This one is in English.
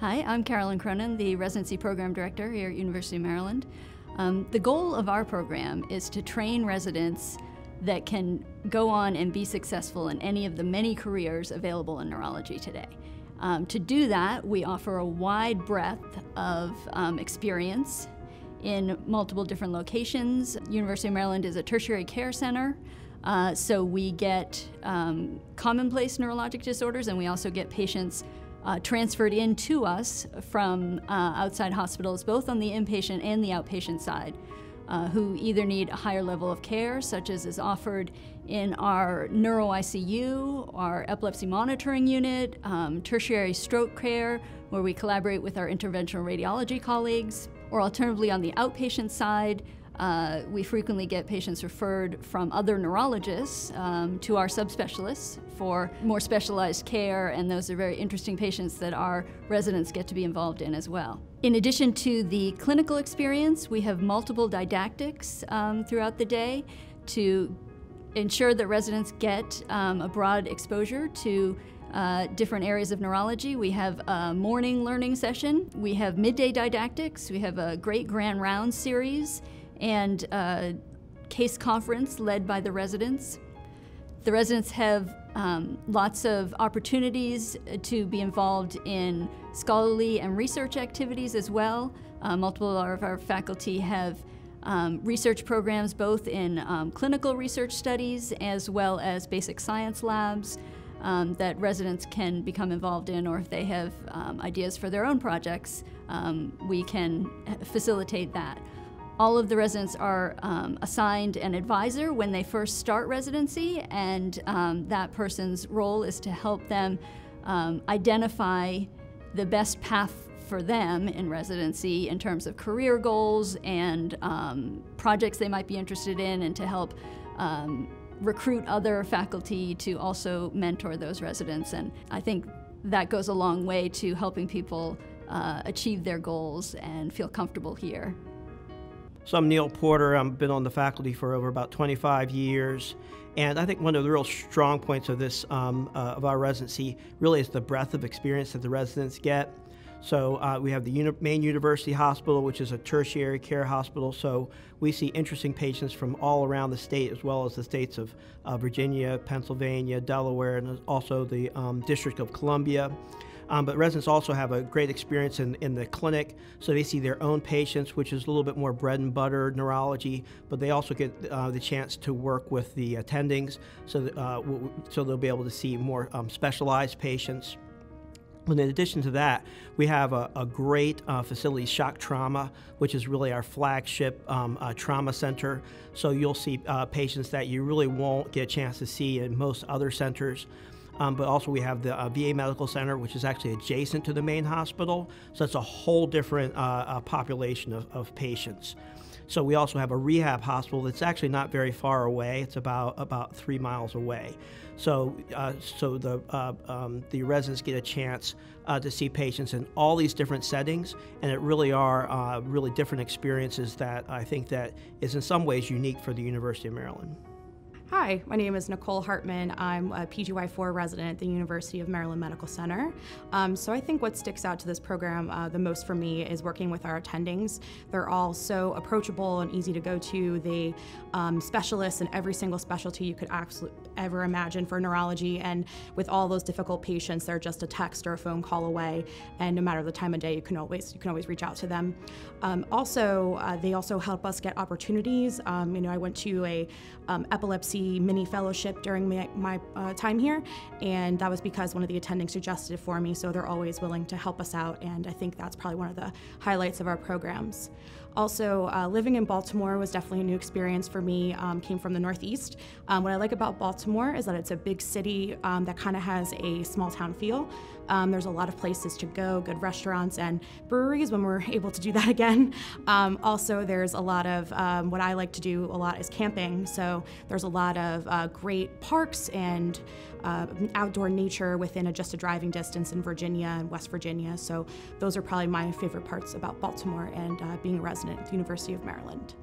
Hi, I'm Carolyn Cronin, the Residency Program Director here at University of Maryland. Um, the goal of our program is to train residents that can go on and be successful in any of the many careers available in neurology today. Um, to do that, we offer a wide breadth of um, experience in multiple different locations. University of Maryland is a tertiary care center, uh, so we get um, commonplace neurologic disorders and we also get patients uh, transferred in to us from uh, outside hospitals, both on the inpatient and the outpatient side uh, who either need a higher level of care, such as is offered in our neuro ICU, our epilepsy monitoring unit, um, tertiary stroke care, where we collaborate with our interventional radiology colleagues, or alternatively on the outpatient side, uh, we frequently get patients referred from other neurologists um, to our subspecialists for more specialized care, and those are very interesting patients that our residents get to be involved in as well. In addition to the clinical experience, we have multiple didactics um, throughout the day to ensure that residents get um, a broad exposure to uh, different areas of neurology. We have a morning learning session, we have midday didactics, we have a great grand round series, and a case conference led by the residents. The residents have um, lots of opportunities to be involved in scholarly and research activities as well. Uh, multiple of our faculty have um, research programs both in um, clinical research studies as well as basic science labs um, that residents can become involved in, or if they have um, ideas for their own projects, um, we can facilitate that. All of the residents are um, assigned an advisor when they first start residency, and um, that person's role is to help them um, identify the best path for them in residency in terms of career goals and um, projects they might be interested in, and to help um, recruit other faculty to also mentor those residents. And I think that goes a long way to helping people uh, achieve their goals and feel comfortable here. So I'm Neil Porter. I've been on the faculty for over about 25 years. And I think one of the real strong points of this, um, uh, of our residency, really is the breadth of experience that the residents get. So uh, we have the uni main university hospital, which is a tertiary care hospital. So we see interesting patients from all around the state, as well as the states of uh, Virginia, Pennsylvania, Delaware, and also the um, District of Columbia. Um, but residents also have a great experience in, in the clinic, so they see their own patients, which is a little bit more bread and butter neurology, but they also get uh, the chance to work with the attendings, so, that, uh, so they'll be able to see more um, specialized patients. But in addition to that, we have a, a great uh, facility, Shock Trauma, which is really our flagship um, uh, trauma center. So you'll see uh, patients that you really won't get a chance to see in most other centers. Um, but also we have the uh, VA Medical Center, which is actually adjacent to the main hospital. So it's a whole different uh, uh, population of, of, patients. So we also have a rehab hospital that's actually not very far away. It's about about three miles away. So uh, so the uh, um, the residents get a chance uh, to see patients in all these different settings, and it really are really different experiences that I think that is in some ways unique for the University of Maryland. Hi, my name is Nicole Hartman. I'm a PGY4 resident at the University of Maryland Medical Center. Um, so I think what sticks out to this program uh, the most for me is working with our attendings. They're all so approachable and easy to go to. They um, specialists in every single specialty you could ever imagine for neurology, and with all those difficult patients, they're just a text or a phone call away. And no matter the time of day, you can always you can always reach out to them. Um, also, uh, they also help us get opportunities. Um, you know, I went to a um, mini fellowship during my, my uh, time here, and that was because one of the attendings suggested it for me, so they're always willing to help us out, and I think that's probably one of the highlights of our programs. Also, uh, living in Baltimore was definitely a new experience for me. Um, came from the Northeast. Um, what I like about Baltimore is that it's a big city um, that kind of has a small town feel. Um, there's a lot of places to go, good restaurants and breweries when we're able to do that again. Um, also, there's a lot of um, what I like to do a lot is camping. So there's a lot of uh, great parks and uh, outdoor nature within a, just a driving distance in Virginia and West Virginia. So those are probably my favorite parts about Baltimore and uh, being a resident at the University of Maryland.